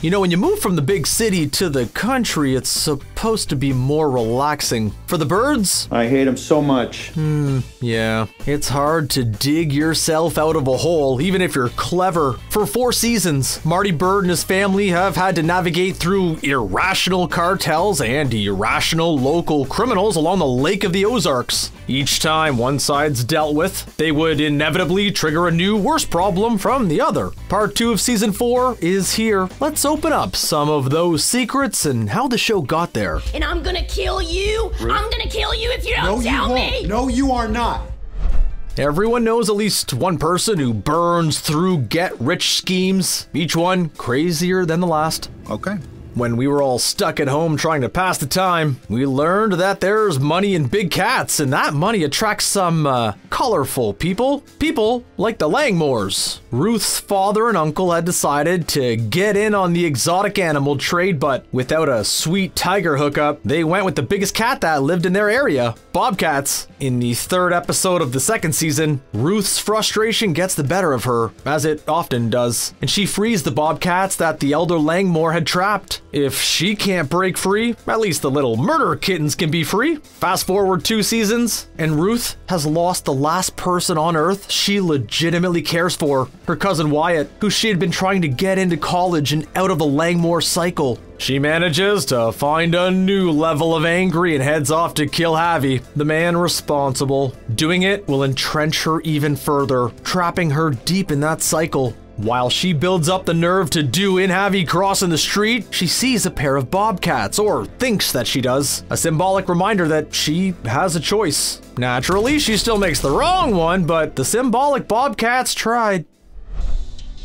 You know, when you move from the big city to the country, it's supposed to be more relaxing. For the birds, I hate them so much. Hmm, yeah, it's hard to dig yourself out of a hole, even if you're clever. For four seasons, Marty Byrde and his family have had to navigate through irrational cartels and irrational local criminals along the Lake of the Ozarks. Each time one side's dealt with, they would inevitably trigger a new, worse problem from the other. Part two of season four is here. Let's open up some of those secrets and how the show got there. And I'm gonna kill you. I'm gonna kill you if you don't No, you tell won't. me. No, you are not. Everyone knows at least one person who burns through get rich schemes, each one crazier than the last. Okay. When we were all stuck at home trying to pass the time, we learned that there's money in big cats, and that money attracts some uh, colorful people. People like the Langmores. Ruth's father and uncle had decided to get in on the exotic animal trade, but without a sweet tiger hookup, they went with the biggest cat that lived in their area bobcats. In the third episode of the second season, Ruth's frustration gets the better of her, as it often does, and she frees the bobcats that the elder Langmore had trapped. If she can't break free, at least the little murder kittens can be free. Fast forward two seasons, and Ruth has lost the last person on Earth she legitimately cares for her cousin Wyatt, who she had been trying to get into college and out of the Langmore cycle. She manages to find a new level of angry and heads off to kill Javi, the man responsible. Doing it will entrench her even further, trapping her deep in that cycle. While she builds up the nerve to do in Javi crossing the street, she sees a pair of bobcats, or thinks that she does, a symbolic reminder that she has a choice. Naturally, she still makes the wrong one, but the symbolic bobcats tried.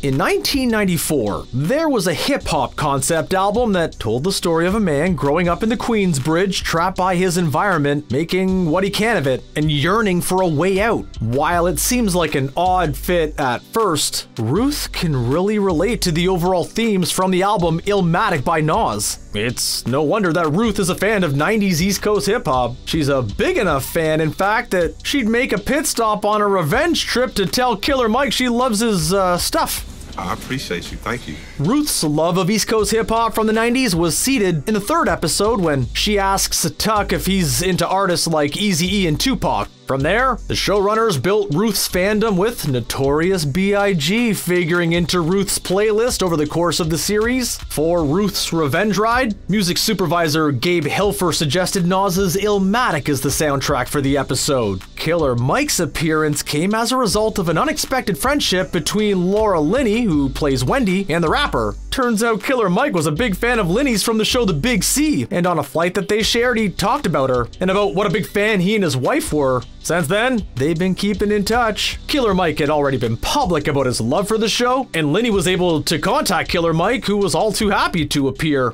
In 1994, there was a hip hop concept album that told the story of a man growing up in the Queensbridge, trapped by his environment, making what he can of it, and yearning for a way out. While it seems like an odd fit at first, Ruth can really relate to the overall themes from the album Illmatic by Nas. It's no wonder that Ruth is a fan of 90s East Coast hip hop. She's a big enough fan, in fact, that she'd make a pit stop on a revenge trip to tell Killer Mike she loves his uh, stuff. I appreciate you. Thank you. Ruth's love of East Coast hip hop from the 90s was seated in the third episode when she asks Tuck if he's into artists like Easy E and Tupac. From there, the showrunners built Ruth's fandom with Notorious B.I.G. figuring into Ruth's playlist over the course of the series. For Ruth's Revenge Ride, music supervisor Gabe Hilfer suggested Nas's Illmatic as the soundtrack for the episode. Killer Mike's appearance came as a result of an unexpected friendship between Laura Linney, who plays Wendy, and the rapper. Turns out Killer Mike was a big fan of Linney's from the show The Big C, and on a flight that they shared, he talked about her and about what a big fan he and his wife were. Since then, they've been keeping in touch. Killer Mike had already been public about his love for the show, and Linney was able to contact Killer Mike, who was all too happy to appear.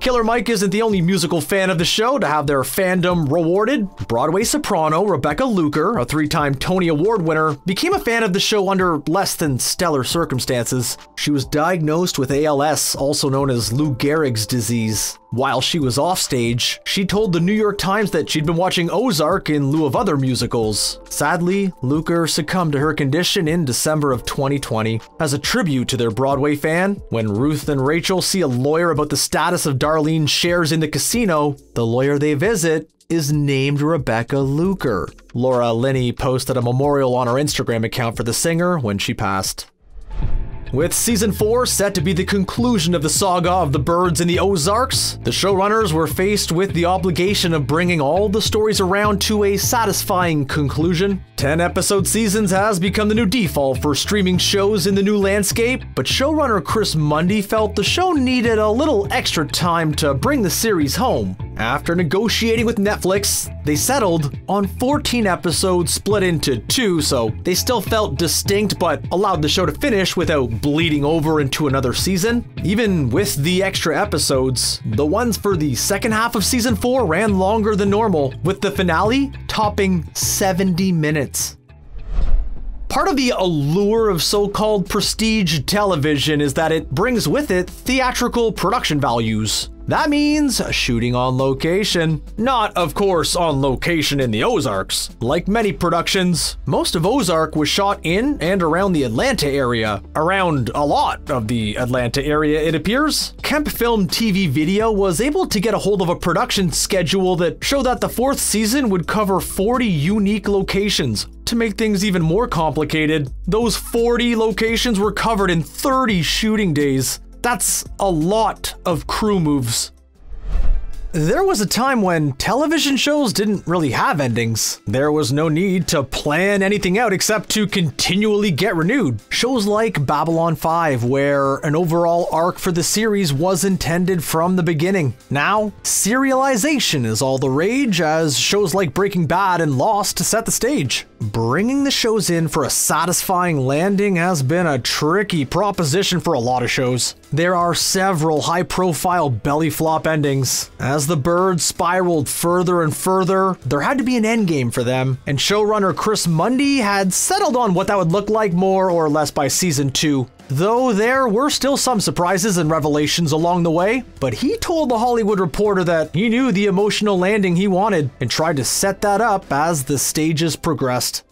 Killer Mike isn't the only musical fan of the show to have their fandom rewarded. Broadway soprano Rebecca Luker, a three time Tony Award winner, became a fan of the show under less than stellar circumstances. She was diagnosed with ALS, also known as Lou Gehrig's disease. While she was offstage, she told the New York Times that she'd been watching Ozark in lieu of other musicals. Sadly, Luker succumbed to her condition in December of 2020. As a tribute to their Broadway fan, when Ruth and Rachel see a lawyer about the status of Darlene's shares in the casino, the lawyer they visit is named Rebecca Luker. Laura Linney posted a memorial on her Instagram account for the singer when she passed. With season 4 set to be the conclusion of the saga of the Byrdes in the Ozarks, the showrunners were faced with the obligation of bringing all the stories around to a satisfying conclusion. 10 episode seasons has become the new default for streaming shows in the new landscape, but showrunner Chris Mundy felt the show needed a little extra time to bring the series home. After negotiating with Netflix, they settled on 14 episodes split into two, so they still felt distinct but allowed the show to finish without bleeding over into another season. Even with the extra episodes, the ones for the second half of season 4 ran longer than normal, with the finale topping 70 minutes. Part of the allure of so called prestige television is that it brings with it theatrical production values. That means shooting on location. Not, of course, on location in the Ozarks. Like many productions, most of Ozark was shot in and around the Atlanta area. Around a lot of the Atlanta area, it appears. Kemp Film TV Video was able to get a hold of a production schedule that showed that the fourth season would cover 40 unique locations. To make things even more complicated, those 40 locations were covered in 30 shooting days. That's a lot of crew moves. There was a time when television shows didn't really have endings. There was no need to plan anything out except to continually get renewed. Shows like Babylon 5, where an overall arc for the series was intended from the beginning. Now, serialization is all the rage as shows like Breaking Bad and Lost set the stage. Bringing the shows in for a satisfying landing has been a tricky proposition for a lot of shows. There are several high profile belly flop endings. As the Byrdes spiraled further and further, there had to be an endgame for them, and showrunner Chris Mundy had settled on what that would look like more or less by season 2. Though there were still some surprises and revelations along the way, but he told the Hollywood Reporter that he knew the emotional landing he wanted and tried to set that up as the stages progressed.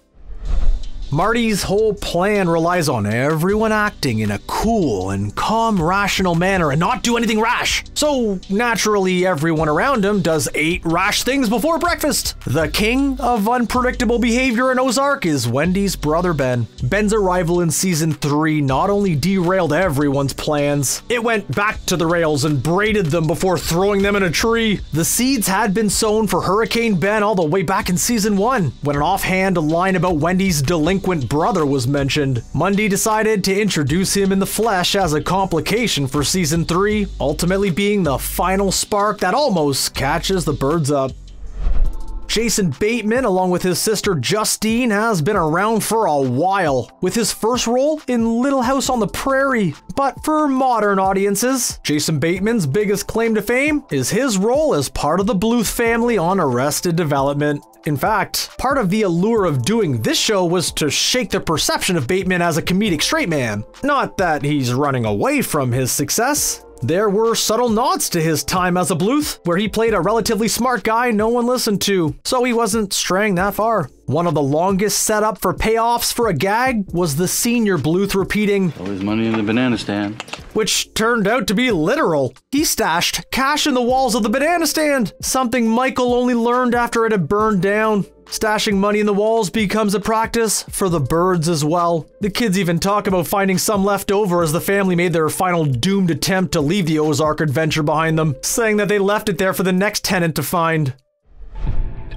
Marty's whole plan relies on everyone acting in a cool and calm, rational manner and not do anything rash. So, naturally, everyone around him does eight rash things before breakfast. The king of unpredictable behavior in Ozark is Wendy's brother Ben. Ben's arrival in season 3 not only derailed everyone's plans, it went back to the rails and braided them before throwing them in a tree. The seeds had been sown for Hurricane Ben all the way back in season 1, when an offhand line about Wendy's delinquent delinquent brother was mentioned. Mundy decided to introduce him in the flesh as a complication for season 3, ultimately being the final spark that almost catches the Byrdes up. Jason Bateman, along with his sister Justine, has been around for a while, with his first role in Little House on the Prairie. But for modern audiences, Jason Bateman's biggest claim to fame is his role as part of the Bluth family on Arrested Development. In fact, part of the allure of doing this show was to shake the perception of Bateman as a comedic straight man. Not that he's running away from his success, there were subtle nods to his time as a Bluth, where he played a relatively smart guy no one listened to, so he wasn't straying that far. One of the longest setup for payoffs for a gag was the senior Bluth repeating, Always money in the banana stand. which turned out to be literal. He stashed cash in the walls of the banana stand, something Michael only learned after it had burned down. Stashing money in the walls becomes a practice for the Byrdes as well. The kids even talk about finding some left over as the family made their final doomed attempt to leave the Ozark adventure behind them, saying that they left it there for the next tenant to find.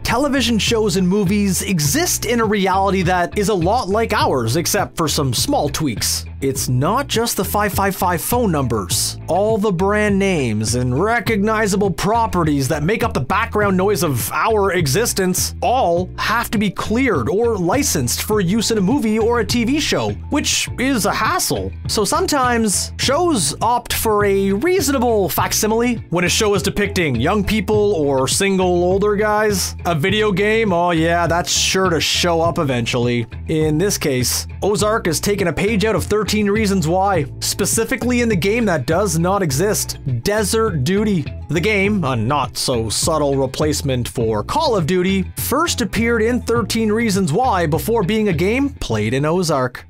Television shows and movies exist in a reality that is a lot like ours, except for some small tweaks. It's not just the 555 phone numbers. All the brand names and recognizable properties that make up the background noise of our existence all have to be cleared or licensed for use in a movie or a TV show, which is a hassle. So sometimes shows opt for a reasonable facsimile when a show is depicting young people or single older guys. A video game, oh yeah, that's sure to show up eventually. In this case, Ozark has taken a page out of 13 Reasons Why, specifically in the game that does not exist Desert Duty. The game, a not so subtle replacement for Call of Duty, first appeared in 13 Reasons Why before being a game played in Ozark.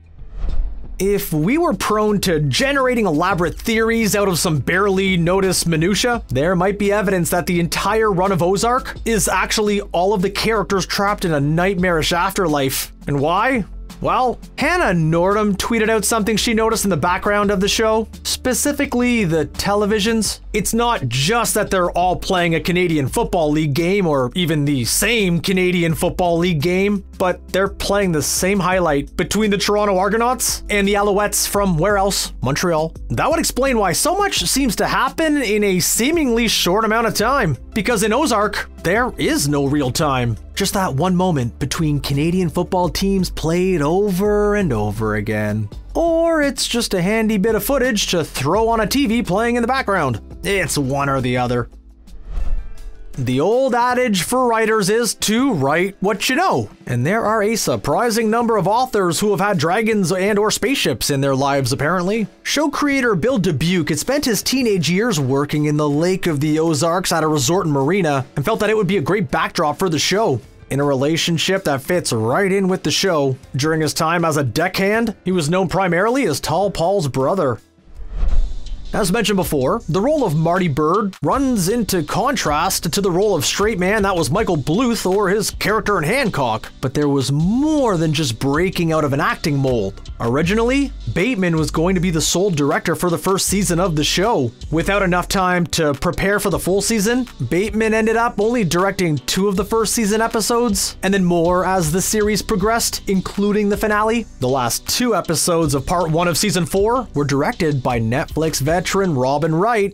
If we were prone to generating elaborate theories out of some barely noticed minutia, there might be evidence that the entire run of Ozark is actually all of the characters trapped in a nightmarish afterlife. And why? Well, Hannah Nordum tweeted out something she noticed in the background of the show, specifically the televisions. It's not just that they're all playing a Canadian Football League game or even the same Canadian Football League game, but they're playing the same highlight between the Toronto Argonauts and the Alouettes from where else? Montreal. That would explain why so much seems to happen in a seemingly short amount of time. Because in Ozark, there is no real time. Just that one moment between Canadian football teams played over and over again. Or it's just a handy bit of footage to throw on a TV playing in the background. It's one or the other. The old adage for writers is to write what you know, and there are a surprising number of authors who have had dragons and or spaceships in their lives apparently. Show creator Bill Dubuque had spent his teenage years working in the Lake of the Ozarks at a resort and marina and felt that it would be a great backdrop for the show. In a relationship that fits right in with the show, during his time as a deckhand, he was known primarily as Tall Paul's brother. As mentioned before, the role of Marty Byrde runs into contrast to the role of straight man that was Michael Bluth or his character in Hancock, but there was more than just breaking out of an acting mold. Originally, Bateman was going to be the sole director for the first season of the show. Without enough time to prepare for the full season, Bateman ended up only directing two of the first season episodes, and then more as the series progressed, including the finale. The last two episodes of part one of season four were directed by Netflix veteran Robin Wright,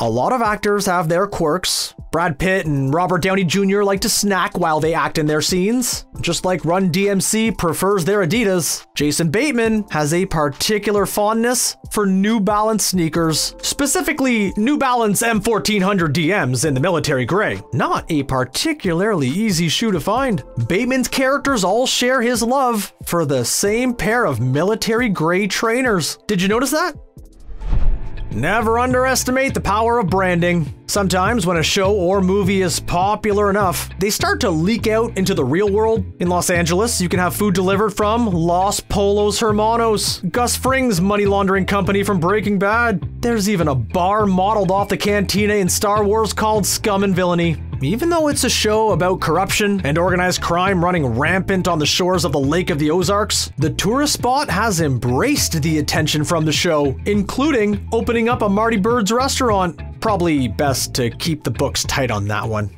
a lot of actors have their quirks. Brad Pitt and Robert Downey Jr. like to snack while they act in their scenes, just like Run DMC prefers their Adidas. Jason Bateman has a particular fondness for New Balance sneakers, specifically New Balance M1400 DMs in the military gray. Not a particularly easy shoe to find. Bateman's characters all share his love for the same pair of military gray trainers. Did you notice that? Never underestimate the power of branding. Sometimes, when a show or movie is popular enough, they start to leak out into the real world. In Los Angeles, you can have food delivered from Los Pollos Hermanos, Gus Fring's money laundering company from Breaking Bad. There's even a bar modeled off the cantina in Star Wars called Scum and Villainy. Even though it's a show about corruption and organized crime running rampant on the shores of the Lake of the Ozarks, the tourist spot has embraced the attention from the show, including opening up a Marty Byrde's restaurant. Probably best to keep the books tight on that one.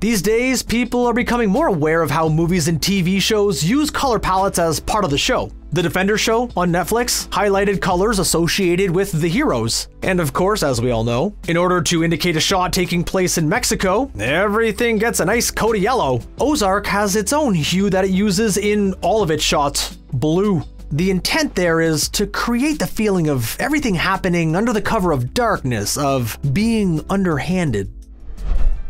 These days, people are becoming more aware of how movies and TV shows use color palettes as part of the show. The Defender show on Netflix highlighted colors associated with the heroes. And of course, as we all know, in order to indicate a shot taking place in Mexico, everything gets a nice coat of yellow. Ozark has its own hue that it uses in all of its shots blue. The intent there is to create the feeling of everything happening under the cover of darkness, of being underhanded.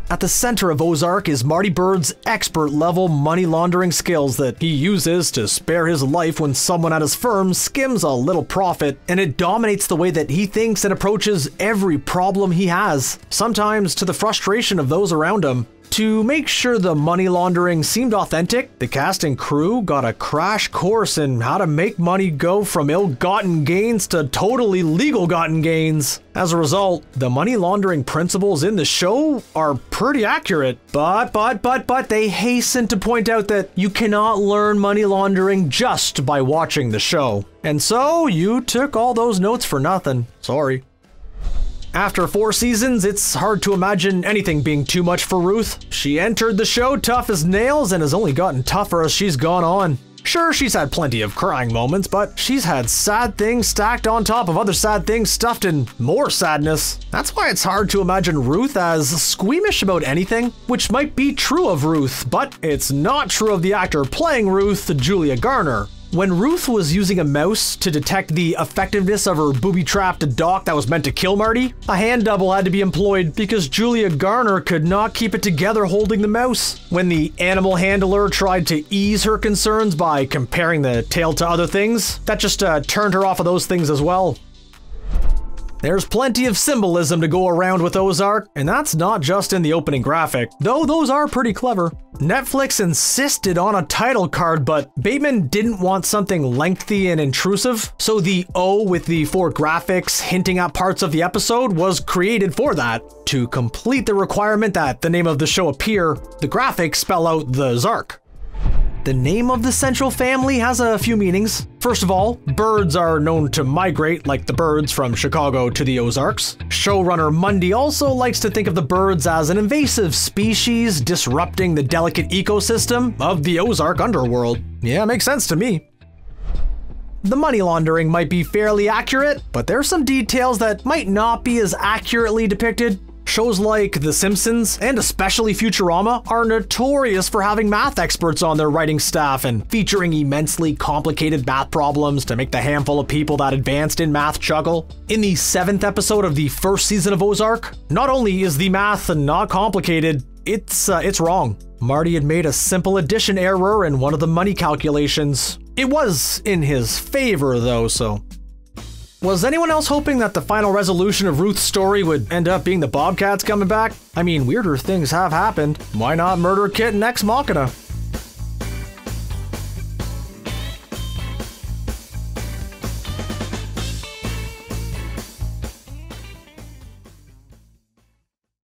At the center of Ozark is Marty Byrde's expert level money laundering skills that he uses to spare his life when someone at his firm skims a little profit, and it dominates the way that he thinks and approaches every problem he has, sometimes to the frustration of those around him. To make sure the money laundering seemed authentic, the cast and crew got a crash course in how to make money go from ill gotten gains to totally legal gotten gains. As a result, the money laundering principles in the show are pretty accurate. But, but, but, but, they hasten to point out that you cannot learn money laundering just by watching the show. And so, you took all those notes for nothing. Sorry. After four seasons, it's hard to imagine anything being too much for Ruth. She entered the show tough as nails and has only gotten tougher as she's gone on. Sure, she's had plenty of crying moments, but she's had sad things stacked on top of other sad things stuffed in more sadness. That's why it's hard to imagine Ruth as squeamish about anything, which might be true of Ruth, but it's not true of the actor playing Ruth, Julia Garner. When Ruth was using a mouse to detect the effectiveness of her booby-trapped dock that was meant to kill Marty, a hand double had to be employed because Julia Garner could not keep it together holding the mouse. When the animal handler tried to ease her concerns by comparing the tail to other things, that just uh, turned her off of those things as well. There's plenty of symbolism to go around with Ozark, and that's not just in the opening graphic, though those are pretty clever. Netflix insisted on a title card, but Bateman didn't want something lengthy and intrusive, so the O with the four graphics hinting at parts of the episode was created for that. To complete the requirement that the name of the show appear, the graphics spell out the Zark. The name of the central family has a few meanings. First of all, birds are known to migrate like the Byrdes from Chicago to the Ozarks. Showrunner Mundy also likes to think of the Byrdes as an invasive species disrupting the delicate ecosystem of the Ozark underworld. Yeah, makes sense to me. The money laundering might be fairly accurate, but there's some details that might not be as accurately depicted. Shows like The Simpsons, and especially Futurama, are notorious for having math experts on their writing staff and featuring immensely complicated math problems to make the handful of people that advanced in math chuckle. In the seventh episode of the first season of Ozark, not only is the math not complicated, it's uh, it's wrong. Marty had made a simple addition error in one of the money calculations. It was in his favor though, so was anyone else hoping that the final resolution of Ruth's story would end up being the Bobcats coming back? I mean, weirder things have happened. Why not murder Kit and Ex Machina?